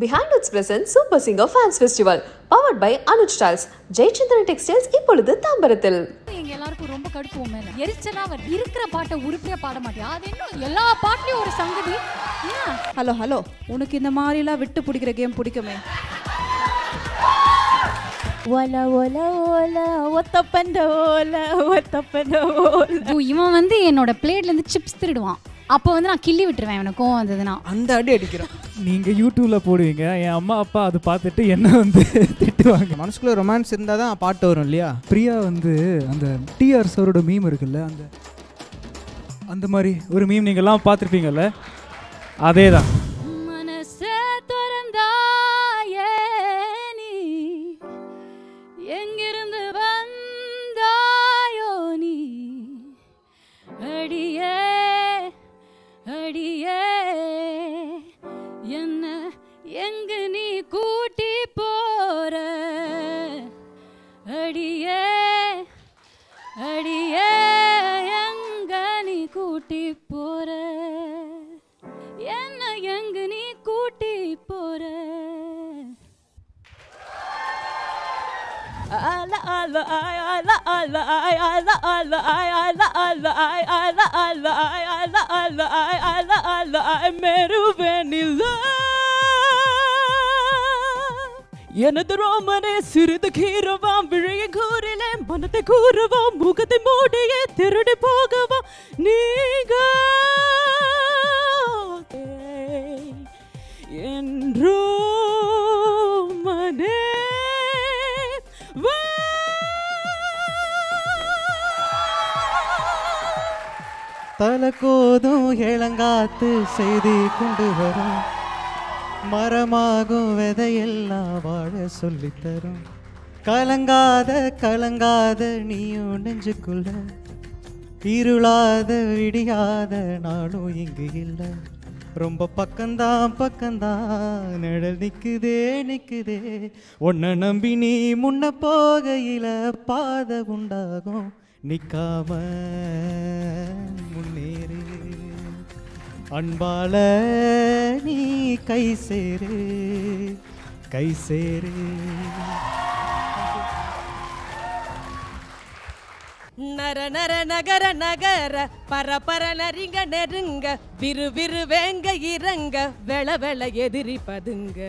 Behind its present Super Singer Fans Festival powered by Anuj Styles, Jayachandran Textiles இப்பொழுது தாம்பரத்தில். எங்க எல்லாருக்கும் ரொம்ப கடுப்பு மேல எரிச்சலா வருது இருக்கிற பாட்டை உருப்படியா பாட மாட்டியா? அது இன்னும் எல்லா பாட்டுலயும் ஒரு சங்கதி. Hello hello. உனக்கு இந்த மாதிரிலாம் விட்டு பிடிக்கிற கேம் பிடிக்குமே? ஒல ஒல ஒல ஒத்தப்பண்ட ஓல ஒத்தப்பண்ட ஓல. ஐயோ, இவன் வந்து என்னோட பிளேட்ல இருந்து சிப்ஸ் திருடுவான். அப்போ வந்து நான் கிள்ளி விட்டுருவேன் எனக்கு கோவம் வந்ததுன்னா. அந்த அடி அடிக்கிறான் நீங்க யூடியூப்ல போடுவீங்க என் அம்மா அப்பா அது பார்த்துட்டு என்ன வந்து திட்டுவாங்க. மனசுக்குள்ள ரொமான்ஸ் இருந்தால் தான் பாட்டு வரும் இல்லையா? பிரியா வந்து அந்த டிஆர் சரோட மீம் இருக்குல்ல அந்த அந்த மாதிரி ஒரு மீம் நீங்கள்லாம் பார்த்துருப்பீங்கல்ல அதே தான் மனசே திறந்தாயே நீ எங்கிருந்து வந்தாயோ நீ அடியே அடியே. எனது ரோமனே சிறிது கீரவாம் விழைய கூறிலே மனத்தை கூறவாம் முகத்தை மூடியே திருடி போகவா நீங்க தலை கோதும் இளங்காத்து செய்தி கொண்டு வரும். மரமாகும் விதையெல்லாம் வாழ சொல்லித்தரும் கலங்காத கலங்காத நீயும் நெஞ்சுக்குள்ள. இருளாத விடியாத நானும் இங்கு இல்லை. ரொம்ப பக்கம்தான் பக்கம்தான். நிழல் நிற்குதே நிற்குதே. உன்னை நம்பி நீ முன்ன போகையில பாதை உண்டாகும். நிக்காம முன்னேறு. அன்பால நீ கை சேரு கை சேரு. நர நர நகர நகர பர பர நரிங்க நெருங்க விறு விறு வேங்க இறங்க வெள வெள எதிரி பதுங்க.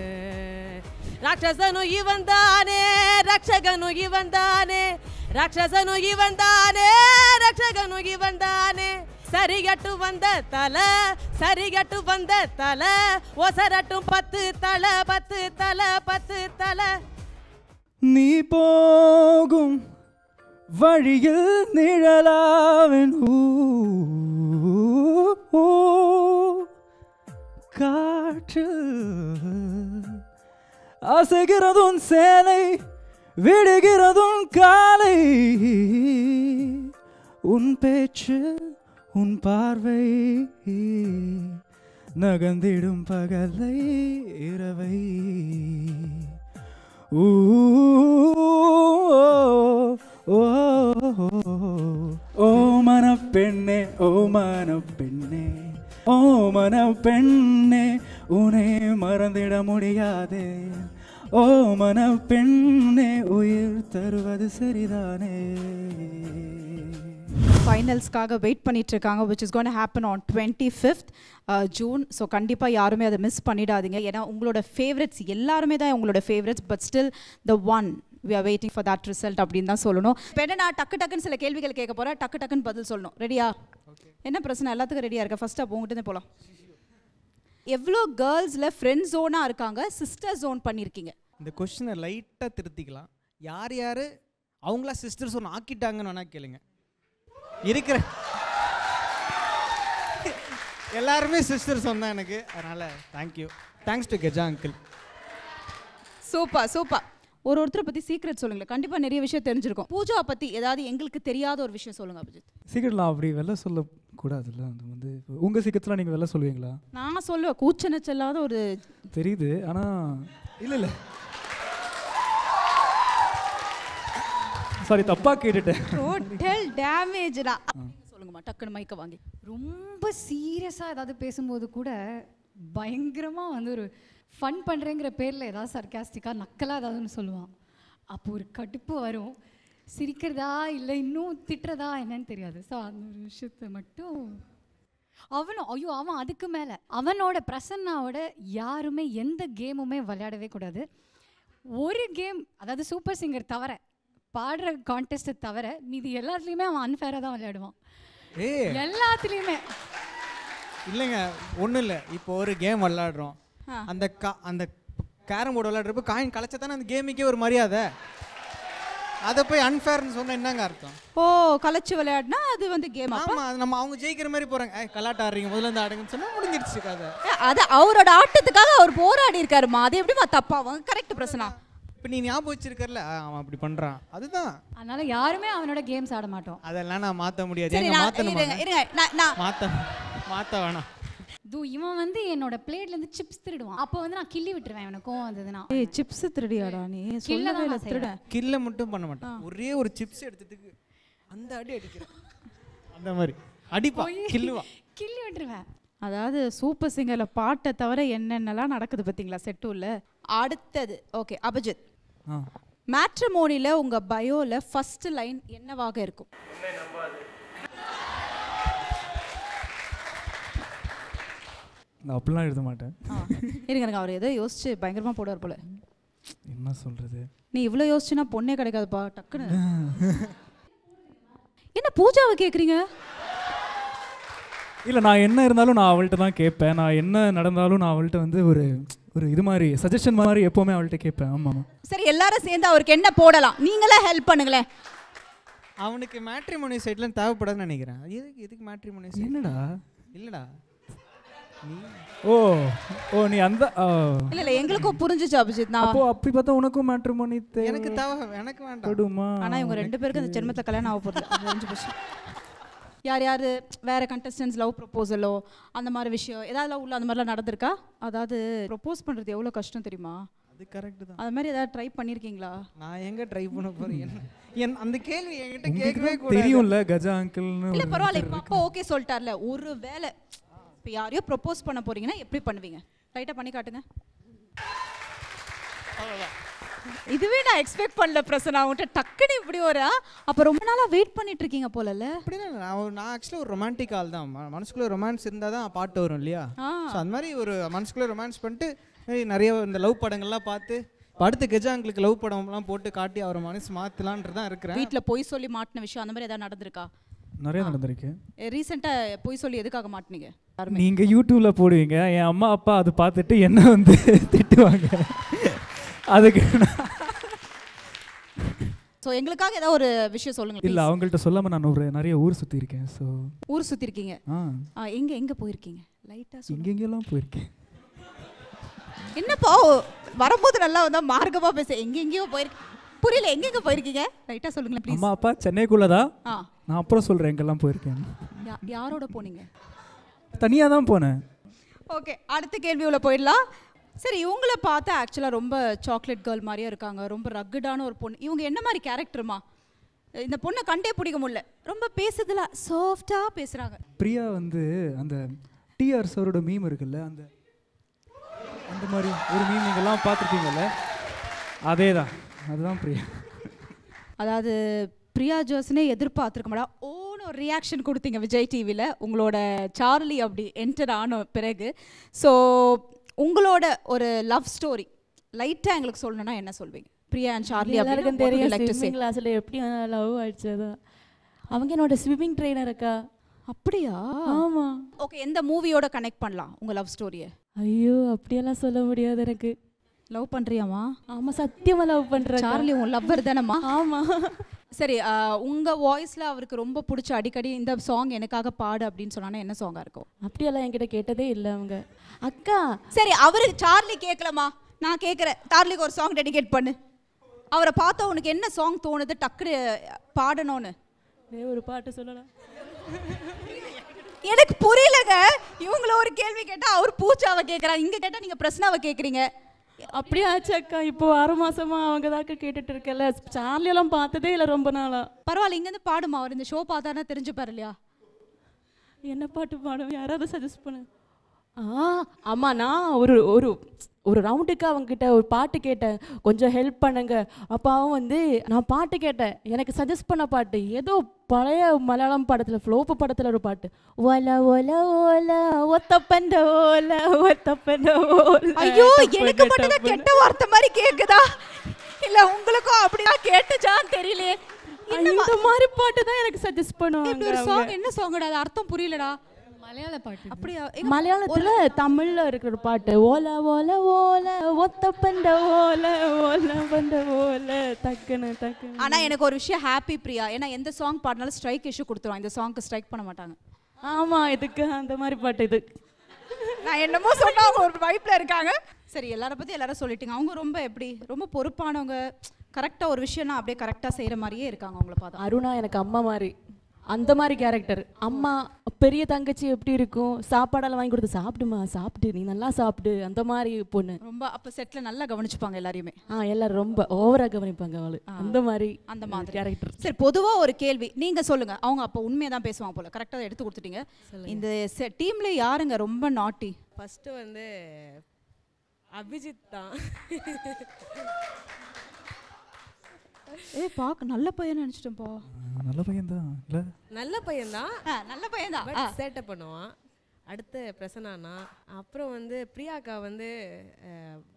ராட்சசனு இவன் தானே ரட்சகனு இவன் தானே ராட்சசனு இவன் தானே ரக்ஷகனு இவன் சரிகட்டு வந்த தலை சரிகட்டு வந்த தலை ஒசரட்டும் பத்து தலை பத்து தலை பத்து தலை நீ போகும் வழியில் நிழலாவின் காற்று அசைகிறதும் சேலை விடுகிறதும் காலை. உன் பேச்சு உன் பார்வை நகர்ந்திடும் பகலை இரவை. ஊ, ஓ, ஓ, ஓ. மனப்பெண்ணே ஓ மனப்பெண்ணே. ஓ மனப்பெண்ணே உன்னை மறந்திட முடியாதே. ஓ மன பெண்ணே உயிர் தருவது சரிதானே? ஃபைனல்ஸ்க்காக வெயிட் பண்ணிட்டு இருக்காங்க which is gone happen on twenty fifth June so கண்டிப்பாக யாருமே அதை மிஸ் பண்ணிடாதீங்க. ஏன்னா உங்களோட ஃபேவரட்ஸ் எல்லாருமே தான் உங்களோட favourites but still the one we are waiting for that result அப்படின்னு தான் சொல்லணும். இப்போ என்ன நான் டக்கு டக்குன்னு சில கேள்விகள் கேட்க போகிறேன் டக்கு டக்குன்னு பதில் சொல்லணும். ரெடியா என்ன பிரச்சனை? எல்லாத்துக்கும் ரெடியாக இருக்கா? ஃபஸ்ட்டு அப்போ உங்கள்கிட்ட போகலாம் எவ்வளோ கேர்ள்ஸில் ஃப்ரெண்ட் ஜோனாக இருக்காங்க சிஸ்டர் ஜோன் பண்ணியிருக்கீங்க இந்த கொஷினை லைட்டாக திருத்திக்கலாம். யார் யார்? அவங்களா சிஸ்டர்ஸ் ஒன்று ஆக்கிட்டாங்கன்னு வேணா கேளுங்க. இருக்கிற எல்லாருமே சிஸ்டர்ஸ் தான் எனக்கு. அதனால் thank you thanks to கெஜா uncle super super ஒரு ஒருத்தரை பற்றி சீக்ரெட் சொல்லுங்களேன். கண்டிப்பாக நிறைய விஷயம் தெரிஞ்சிருக்கும். பூஜா பற்றி ஏதாவது எங்களுக்கு தெரியாத ஒரு விஷயம் சொல்லுங்க அபிஜித். சீக்கிரட்லாம் அப்படி வெளில சொல்லக்கூடாதுல்ல. அது வந்து உங்கள் சீக்கிரத்தில் நீங்கள் வெளில சொல்லுவீங்களா? நான் சொல்லுவேன். கூச்சனச்சல்லாத ஒரு தெரியுது. ஆனால் இல்லை இல்லை. சாரி தப்பாக கேட்டுட்டேன். டோட்டல் டேமேஜ்டா சொல்லுங்கம்மா டக்குன்னு மைக்க வாங்கி. ரொம்ப சீரியஸாக ஏதாவது பேசும்போது கூட பயங்கரமாக வந்து ஒரு ஃபன் பண்ணுறேங்கிற பேரில் ஏதாவது சர்க்காஸ்டிக்காக நக்கலாக ஏதாவதுன்னு சொல்லுவான். அப்போ ஒரு கடுப்பு வரும். சிரிக்கிறதா இல்லை இன்னும் திட்டுறதா என்னன்னு தெரியாது. ஸோ அந்த ஒரு விஷயத்தை மட்டும் அவனும் ஐயோ அவன் அதுக்கு மேலே. அவனோட பிரசன்னாவோட யாருமே எந்த கேமுமே விளையாடவே கூடாது. ஒரு கேம் அதாவது சூப்பர் சிங்கர் தவிர பாடுற கான்டெஸ்ட்டை தவிர மீதி எல்லாத்துலேயுமே அவன் அன்ஃபேராக தான் விளையாடுவான். ஏ. எல்லாத்துலேயுமே. இல்லைங்க ஒன்றும் இல்லை. இப்போ ஒரு கேம் விளாடுறோம் அந்த கா அந்த கேரம் போர்டு விளையாடுறப்ப காயின் கலைச்சா தானே அந்த கேமுக்கே ஒரு மரியாதை? அதை போய் அன்ஃபேர்னு சொன்னா என்னங்க அர்த்தம்? ஓ கலைச்சு விளையாடினா அது வந்து கேம் ஆமா அது நம்ம அவங்க ஜெயிக்கிற மாதிரி போறாங்க. ஏய் கலாட்டா ஆடுறீங்க முதல்ல இருந்து ஆடுங்கன்னு சொன்னா முடிஞ்சிருச்சு கதை. அது அவரோட ஆட்டத்துக்காக அவர் போராடி இருக்காருமா அது எப்படிமா தப்பாவும் கரெக்ட் பிரச்சனா. இப்போ நீ ஞாபகம் வச்சிருக்கல அவன் அப்படி பண்றான். அதுதான். அதனால யாருமே அவனோட கேம்ஸ் ஆட மாட்டோம். அதெல்லாம் நான் மாத்த முடியாது. எங்க மாத்தணுமா? மாத்த மாத்த வேணாம். தூ இவன் வந்து என்னோட பிளேட்ல இருந்து சிப்ஸ் திருடுவான். அப்போ வந்து நான் கிள்ளி விட்டுருவேன் எனக்கு கோவம் வந்ததுன்னா. ஏய் சிப்ஸ் திருடியாடா நீ? கில்ல சொல்லவே தான் இல்லை திருட. கில்ல மட்டும் பண்ண மாட்டான். ஒரே ஒரு சிப்ஸ் எடுத்ததுக்கு அந்த அடி அடிக்கிறேன் அந்த மாதிரி. அடிப்பா கில்லுவா கிள்ளி விட்டுருவேன். அதாவது சூப்பர் சிங்கர்ல பாட்டை தவிர என்னென்னலாம் நடக்குது பார்த்தீங்களா? செட்டூர்ல அடுத்தது. ஓகே அபிஜித். ஆ. மேட்ரிமோனில உங்க பயோல ஃபர்ஸ்ட் லைன் என்னவாக இருக்கும்? நான் அப்படிலாம் எழுத மாட்டேன். ஆ, இருங்க இருங்க அவர் ஏதோ யோசிச்சு பயங்கரமா போடுவார் போல. என்ன சொல்கிறது நீ இவ்வளோ யோசிச்சுனா பொண்ணே கிடைக்காதுப்பா டக்குன்னு. என்ன பூஜாவை கேட்குறீங்க இல்லை நான் என்ன இருந்தாலும் நான் அவள்கிட்ட தான் கேட்பேன். நான் என்ன நடந்தாலும் நான் அவள்கிட்ட வந்து ஒரு ஒரு இது மாதிரி சஜஷன் மாதிரி எப்போவுமே அவள்கிட்ட கேட்பேன். ஆமாம் சரி எல்லாரும் சேர்ந்து அவருக்கு என்ன போடலாம்? நீங்களே ஹெல்ப் பண்ணுங்களேன். அவனுக்கு மேட்ரிமோனி சைட்லாம் தேவைப்படாதுன்னு நினைக்கிறேன். எதுக்கு எதுக்கு மேட்ரிமோனி சைட் என்னடா? இல்லடா. நீ? ஓ ஓ நீ அந்த. இல்ல இல்ல எங்களுக்கும் புரிஞ்சுச்சு அபிஜித். நான் அப்போ அப்படி பார்த்தா உனக்கும் மேட்ரிமோனி எனக்கு தேவை எனக்கு வேண்டாம். ஆனா இவங்க ரெண்டு பேருக்கு அந்த ஜென்மத்தை கல்யாணம் ஆக போகுது போச்சு. யார் யார் வேற கண்டஸ்டன்ஸ் லவ் ப்ரொபோசலோ அந்த மாதிரி விஷயம் ஏதாவது உள்ள அந்த மாதிரிலாம் நடந்திருக்கா? அதாவது ப்ரொப்போஸ் பண்றது எவ்வளோ கஷ்டம் தெரியுமா? அது கரெக்ட் தான். அது மாதிரி ஏதாவது ட்ரை பண்ணியிருக்கீங்களா நான் எங்க ட்ரை பண்ண போறேன்? என்ன- என் அந்த கேள்வி என்கிட்ட கேட்கவே கூடாது. தெரியும்ல கஜா அங்கிள்னு இல்ல பரவாயில்ல இப்போ அப்பா ஓகே சொல்லிட்டார்ல. ஒரு வேளை இப்போ யாரையோ ப்ரொப்போஸ் பண்ண போறீங்கன்னா எப்படி பண்ணுவீங்க? ரைட்டா பண்ணி காட்டுங்க. இதுவே நான் எக்ஸ்பெக்ட் பண்ணல பிரசனா உங்கள்கிட்ட டக்குன்னு இப்படி ஒரு? அப்ப ரொம்ப நாளா வெயிட் பண்ணிட்டு இருக்கீங்க போலல அப்படின்னா நான் நான் ஆக்சுவலி ஒரு ரொமான்டிக் ஆள் தான். மனசுக்குள்ள ரொமான்ஸ் இருந்தால் தான் பாட்டு வரும் இல்லையா. ஸோ அந்த மாதிரி ஒரு மனசுக்குள்ள ரொமான்ஸ் பண்ணிட்டு நிறைய இந்த லவ் படங்கள்லாம் பார்த்து இப்ப அடுத்த கெஜாங்களுக்கு லவ் படம்லாம் போட்டு காட்டி அவர் மனசு மாற்றலான்ட்டு தான் இருக்கிறேன். வீட்ல பொய் சொல்லி மாட்டின விஷயம் அந்த மாதிரி ஏதாவது நடந்திருக்கா? நிறைய நடந்திருக்கு. ரீசெண்டா பொய் சொல்லி எதுக்காக மாட்டினீங்க? யாருமே? நீங்க யூடியூப்ல போடுவீங்க என் அம்மா அப்பா அது பார்த்துட்டு என்ன வந்து திட்டுவாங்க? அதுக்கு ஸோ எங்களுக்காக ஏதாவது ஒரு விஷயம் சொல்லுங்க இல்ல. அவங்கள்ட்ட சொல்லாம நான் ஒரு நிறைய ஊர் சுத்தி இருக்கேன் ஸோ ஊர் சுத்தி இருக்கீங்க. ஆ. எங்க எங்க போயிருக்கீங்க? லைட்டா சொல்லுங்க எங்கெங்கெல்லாம் போயிருக்கேன். என்னப்பா வரும்போது நல்லா வந்தா மார்க்கமா பேச. எங்க எங்கேயோ போயிருக்கு புரியல எங்க எங்க போயிருக்கீங்க? ரைட்டா சொல்லுங்களேன் ப்ளீஸ் அம்மா அப்பா சென்னைக்குள்ளதா? ஆ. நான் அப்புறம் சொல்றேன் எங்கெல்லாம் போயிருக்கேன் யாரோட போனீங்க? தனியா தான் போனேன். ஓகே அடுத்த கேள்வி உள்ள போயிடலாம். சரி இவங்கள பார்த்தா ஆக்சுவலாக ரொம்ப சாக்லேட் கேர்ள் மாதிரியே இருக்காங்க. ரொம்ப ரக்குடான ஒரு பொண்ணு. இவங்க என்ன மாதிரி கேரக்டருமா இந்த பொண்ணை கண்டே பிடிக்க முடியல. ரொம்ப பேசுறதுல சாஃப்டாக பேசுகிறாங்க பிரியா வந்து அந்த டிஆர் சாரோட மீம் இருக்குல்ல அந்த அந்த மாதிரி ஒரு மீம் நீங்கள்லாம் பார்த்துருப்பீங்கல்ல அதே தான் அதுதான் பிரியா. அதாவது பிரியா ஜோஸ்னே எதிர்பார்த்துருக்க மாட்டா ஓன்னு ஒரு ரியாக்ஷன் கொடுத்தீங்க விஜய் டிவியில் உங்களோட சார்லி அப்படி என்டர் ஆன பிறகு. ஸோ உங்களோட ஒரு லவ் ஸ்டோரி லைட்டாக எங்களுக்கு சொல்லணும்னா என்ன சொல்வீங்க? பிரியா அண்ட் சார்லி எல்லாருக்கும் தெரியும் ஸ்விம்மிங் கிளாஸில் எப்படி லவ் அடிச்சது. அவங்க என்னோட ஸ்விம்மிங் ட்ரெயினர் அக்கா. அப்படியா? ஆமா. ஓகே எந்த மூவியோட கனெக்ட் பண்ணலாம் உங்க லவ் ஸ்டோரியை ஐயோ அப்படியெல்லாம் சொல்ல முடியாது எனக்கு. லவ் பண்றியாமா ஆமா சத்தியமா லவ் பண்றேன் சார்லி உன் லவ்வர் தானம்மா? ஆமா. சரி ஆஹ், உங்க வாய்ஸ்ல அவருக்கு ரொம்ப பிடிச்ச அடிக்கடி இந்த சாங் எனக்காக பாடு அப்படின்னு சொன்னா என்ன சாங்கா இருக்கும்? அப்படியெல்லாம் என்கிட்ட கேட்டதே இல்லை அவங்க. அக்கா! சரி அவரு சார்லி கேட்கலமா நான் கேட்குறேன் சார்லிக்கு ஒரு சாங் டெடிகேட் பண்ணு. அவரை பார்த்தா உனக்கு என்ன சாங் தோணுது? டக்குனு பாடணும்னு. ஒரு பாட்டு சொல்லலாம் எனக்கு புரியலங்க. இவங்கள ஒரு கேள்வி கேட்டா அவர் பூச்சாவை கேட்குறாங்க இங்க கேட்டா நீங்க பிரஸ்னாவை கேட்குறீங்க அப்படியே ஆச்சு அக்கா இப்போ ஆறு மாசமா அவங்க தாக்க கேட்டுட்டு இருக்கல சார்லி எல்லாம் பார்த்ததே இல்லை ரொம்ப நாளா. பரவாயில்ல இங்கேருந்து பாடுமா? அவர் இந்த ஷோ பார்த்தானா தெரிஞ்சுப்பாரு இல்லையா? என்ன பாட்டு பாடும் யாராவது சஜஸ்ட் பண்ணு ஆ அம்மா நான் ஒரு ஒரு ஒரு ரவுண்டுக்கு அவங்ககிட்ட ஒரு பாட்டு கேட்டேன். கொஞ்சம் ஹெல்ப் பண்ணுங்க. அப்போ அவன் வந்து நான் பாட்டு கேட்டேன். எனக்கு சஜஸ்ட் பண்ண பாட்டு ஏதோ பழைய மலையாளம் படத்தில் ஃப்ளோப்பு படத்தில் ஒரு பாட்டு. ஓல ஓல ஓல ஒத்தப்பண்ட ஓல ஒத்தப்பண்ட ஓல. ஐயோ எனக்கு மட்டும். கெட்ட வார்த்தை மாதிரி கேக்குதா? இல்ல உங்களுக்கும் அப்படியா கேட்டுச்சான்னு தெரியலையே. இந்த மாதிரி பாட்டு தான் எனக்கு சஜஸ்ட் பண்ணுவாங்க அவங்க. சாங் என்ன சாங்கடா அது அர்த்தம் புரியலடா. மலையாள பாட்டு. அப்படியா? மலையாளத்துல தமிழ்ல இருக்கிற ஒரு பாட்டு ஓல ஓல ஓல ஒத்தப்பண்ட ஓல ஓல பண்ட ஓல டக்குன்னு டக்குன்னு. ஆனா எனக்கு ஒரு விஷயம் ஹாப்பி பிரியா. ஏன்னா எந்த சாங் பாடினாலும் ஸ்ட்ரைக் இஷ்யூ கொடுத்துருவான் இந்த சாங்க்கு ஸ்ட்ரைக் பண்ண மாட்டாங்க. ஆமா இதுக்கு அந்த மாதிரி பாட்டு இது. நான் என்னமோ சொன்னா அவங்க ஒரு வைப்ல இருக்காங்க. சரி எல்லார பத்தி எல்லாரும் சொல்லிட்டீங்க. அவங்க ரொம்ப எப்படி ரொம்ப பொறுப்பானவங்க. கரெக்டா ஒரு விஷயம்னா அப்படியே கரெக்டா செய்யற மாதிரியே இருக்காங்க அவங்கள பார்த்தா. அருணா எனக்கு அம்மா மாதிரி. அந்த மாதிரி கேரக்டர் அம்மா பெரிய தங்கச்சி எப்படி இருக்கும்? சாப்பாடெல்லாம் வாங்கி கொடுத்து சாப்பிடுமா? சாப்பிடு நீ நல்லா சாப்பிடு. அந்த மாதிரி பொண்ணு. ரொம்ப அப்ப செட்ல நல்லா கவனிச்சுப்பாங்க எல்லாரையுமே. ஆ எல்லாரும் ரொம்ப ஓவரா கவனிப்பாங்க அவளு. அந்த மாதிரி அந்த மாதிரி. கேரக்டர் சரி பொதுவா ஒரு கேள்வி. நீங்க சொல்லுங்க. அவங்க அப்ப உண்மையை தான் பேசுவாங்க போல. கரெக்டா எடுத்து கொடுத்துட்டீங்க. இந்த டீம்ல யாருங்க ரொம்ப நாட்டி ஃபஸ்ட்டு வந்து அபிஜித் தான். ஏ பாக்க நல்ல பையன் நினைச்சிட்டேன்ப்பா. நல்ல பையன்தான். இல்லை? நல்ல பையன்தான் ஆ, நல்ல பையன் தான் சேட்டை பண்ணுவான். அடுத்து பிரசனானா அப்புறம் வந்து பிரியாக்கா வந்து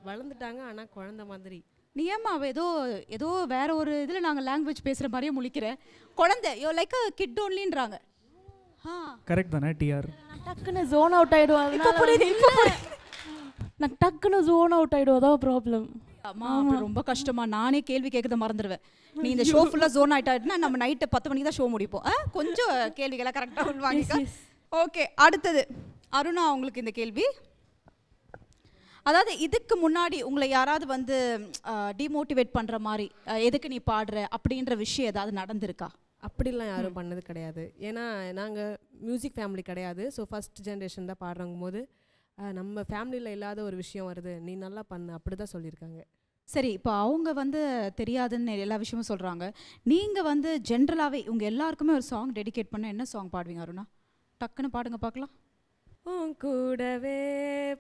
வளர்ந்துட்டாங்க. ஆனால் குழந்த மாதிரி. நீ ஏம்மா அவ ஏதோ ஏதோ வேற ஒரு இதுல நாங்க லாங்குவேஜ் பேசுற மாதிரியே முழிக்கிற. குழந்தை யோ லைக் கிட் ஓன்லின்றாங்க கரெக்ட் தானே டிஆர் டக்குன்னு ஜோன் அவுட் ஆயிடுவோம் இப்ப புரியுது இப்ப புரியுது. நான் டக்குன்னு ஜோன் அவுட் ஆயிடுவோம் அதான் ப்ராப்ளம் அம்மா ரொம்ப கஷ்டமா. நானே கேள்வி கேட்கறத மறந்துடுவேன் நீ இந்த ஷோ ஃபுல்லா ஜோன் ஆயிட்டாருன்னா நம்ம நைட்டு பத்து மணிக்கு தான் ஷோ முடிப்போம்? கொஞ்சம் கேள்விகளை கரெக்டா உள்வாங்கிக்க. ஓகே அடுத்தது. அருணா உங்களுக்கு இந்த கேள்வி. அதாவது இதுக்கு முன்னாடி உங்களை யாராவது வந்து டிமோட்டிவேட் பண்ற மாதிரி எதுக்கு நீ பாடுற அப்படின்ற விஷயம் ஏதாவது நடந்திருக்கா? அப்படிலாம் யாரும் பண்ணது கிடையாது. ஏன்னா நாங்கள் மியூசிக் ஃபேமிலி கிடையாது. ஸோ ஃபஸ்ட் ஜென்ரேஷன் தான் பாடுறவங்க போது நம்ம ஃபேமிலியில் இல்லாத ஒரு விஷயம் வருது. நீ நல்லா பண்ணு. அப்படி தான் சொல்லியிருக்காங்க. சரி இப்போ அவங்க வந்து தெரியாதுன்னு எல்லா விஷயமும் சொல்றாங்க. நீங்க வந்து ஜென்ரலாவே உங்க எல்லாருக்குமே ஒரு சாங் டெடிகேட் பண்ண என்ன சாங் பாடுவீங்க அருணா? டக்குன்னு பாடுங்க பார்க்கலாம் உன் கூடவே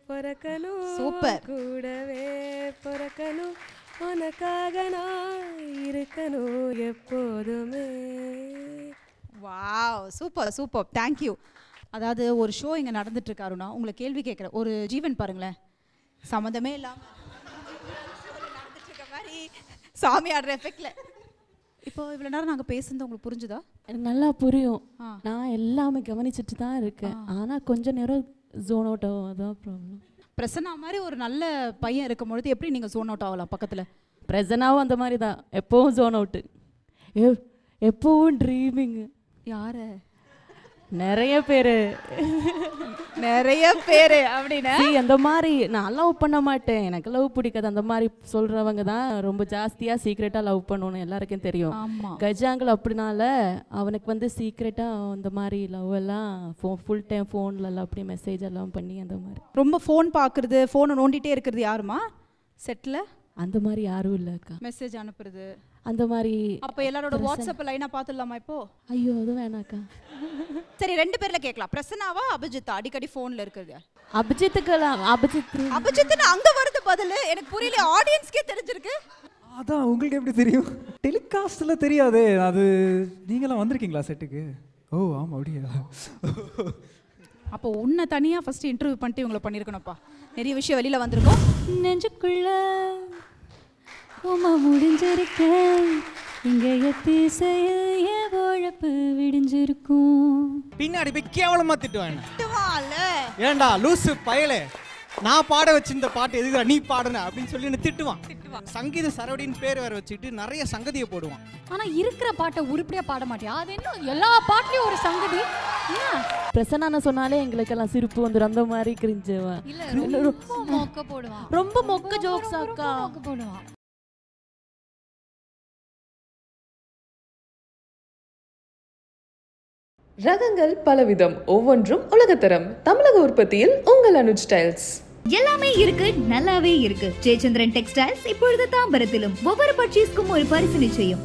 பிறக்கணும். Super. கூடவே பிறக்கணும். உனக்காக நான் இருக்கணும் எப்போதுமே. Wow super super. தேங்க்யூ அதாவது ஒரு ஷோ இங்க நடந்துட்டு இருக்கு அருணா உங்களை கேள்வி கேட்குறேன். ஒரு ஜீவன் பாருங்களேன். சம்மந்தமே இல்லாம நடந்துட்டு இருக்க மாதிரி சாமி ஆடுற எஃபெக்ட்ல இப்போ இவ்வளவு நேரம் நாங்க பேசுனது உங்களுக்கு புரிஞ்சுதா? எனக்கு நல்லா புரியும். நான் எல்லாமே கவனிச்சிட்டு தான் இருக்கேன். ஆனா கொஞ்ச நேரம் ஜோன் அவுட் ஆகும். அதான் ப்ராப்ளம் பிரசன்னா மாதிரி ஒரு நல்ல பையன் இருக்கும் பொழுது எப்படி நீங்க சோன் அவுட் ஆகலாம் பக்கத்துல? பிரசனாவும் அந்த மாதிரி தான். எப்பவும் ஜோன் அவுட்டு எப்பவும் ட்ரீமிங் யார? நிறைய பேர். நிறைய பேரு அப்படின்னு? அந்த மாதிரி நான் லவ் பண்ண மாட்டேன். எனக்கு லவ் பிடிக்காது. அந்த மாதிரி சொல்றவங்க தான் ரொம்ப ஜாஸ்தியா சீக்ரெட்டா லவ் பண்ணணும் எல்லாருக்கும் தெரியும். ஆமா. கஜாங்கல் அப்படினால அவனுக்கு வந்து சீக்ரெட்டா அந்த மாதிரி லவ் எல்லாம் ஃபுல் டைம் ஃபோன்ல அப்படியே மெசேஜ் எல்லாம் பண்ணி அந்த மாதிரி. ரொம்ப ஃபோன் பார்க்குறது ஃபோனை நோண்டிட்டே இருக்கிறது யாருமா? செட்டில் அந்த மாதிரி யாரும் இல்லைக்கா மெசேஜ் அனுப்புறது. அந்த மாதிரி அப்போ எல்லாரோட வாட்ஸ்அப் லைனாக பார்த்துடலாமா இப்போ? ஐயோ அது வேணாக்கா. சரி ரெண்டு பேர்ல கேட்கலாம். பிரசன்னாவா அபிஜித்தா? அடிக்கடி ஃபோனில் இருக்கிறது யார்? அபிஜித்துக்கெல்லாம் அபிஜித் அபிஜித்னு அங்க வருது பதில். எனக்கு புரியல ஆடியன்ஸ்க்கே தெரிஞ்சிருக்கு. அதான் உங்களுக்கு எப்படி தெரியும்? டெலிகாஸ்டில் தெரியாதே. அது நீங்களாம் வந்திருக்கீங்களா செட்டுக்கு ஓ ஆமாம் அப்படியா? அப்போ உன்னை தனியா ஃபர்ஸ்ட் இன்டர்வியூ பண்ணிட்டு இவங்களை பண்ணியிருக்கணும்ப்பா. நிறைய விஷயம் வெளியில வந்திருக்கும். நெஞ்சுக்குள்ள. உமா முடிஞ்சிருக்கேன். இங்க எத்திசையில் என் உழப்பு விடிஞ்சிருக்கும். பின்னாடி போய் கேவலமா திட்டுவாங்க. ஏன்டா லூசு பயலே. நான் பாட வச்சிருந்த பாட்டு எதுக்குடா நீ பாடுன அப்படின்னு சொல்லி என்ன திட்டுவான். சங்கீத சரவடின்னு பேர் வேற வச்சுக்கிட்டு நிறைய சங்கதியை போடுவான். ஆனா இருக்கிற பாட்டை உருப்படியா பாட மாட்டியா? அது என்ன எல்லா பாட்டுலயும் ஒரு சங்கதி? என்ன பிரசன்னா சொன்னாலே எங்களுக்கெல்லாம் சிரிப்பு வந்துடும் அந்த மாதிரி கிரிஞ்சுவா இல்ல ரொம்ப மொக்க போடுவான். ரொம்ப மொக்க ஜோக்ஸ் அக்கா. மொக்க போடுவான். ரகங்கள் பலவிதம் ஒவ்வொன்றும் உலகத்தரம். தமிழக உற்பத்தியில் உங்கள் அனுஜ் ஸ்டைல்ஸ் எல்லாமே இருக்கு நல்லாவே இருக்கு. ஜெயச்சந்திரன் டெக்ஸ்டைல்ஸ் இப்பொழுது தாம்பரத்திலும். ஒவ்வொரு பர்ச்சேஸ்க்கும் ஒரு பரிசு நிச்சயம்.